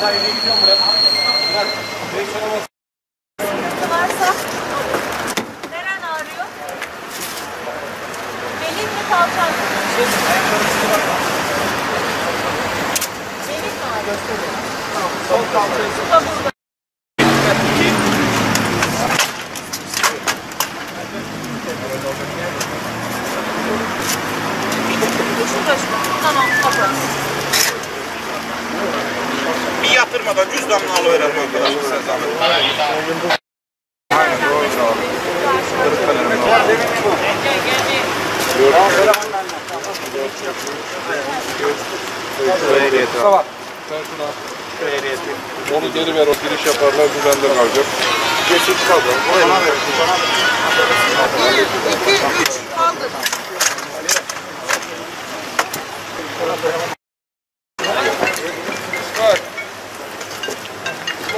Daha yeni gidiyorum Murat. Murat, beş olmaz. Sıkıntı varsa neren ağrıyor? Belin mi kalkan? Belin mi ağrıyor? Tamam. Sol kalçayı. Kabul. Tamam, kapat. Yatırmadan cüzdanını alıverelim arkadaşlar sen zahmet. Tamam. Sen şunu al. Onu geri ver, o giriş yaparlar, bu bende kalacak. Geçit kaldı. Ver. Bana ver. Bir, iki, üç. Kaldır.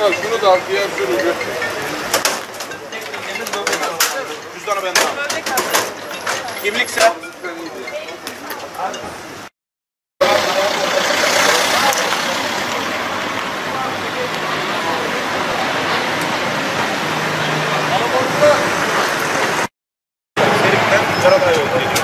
İsmail şunu da al, diğer sürücü. Cüzdanı benden al. Kimlikse. Serikten Karadağ'a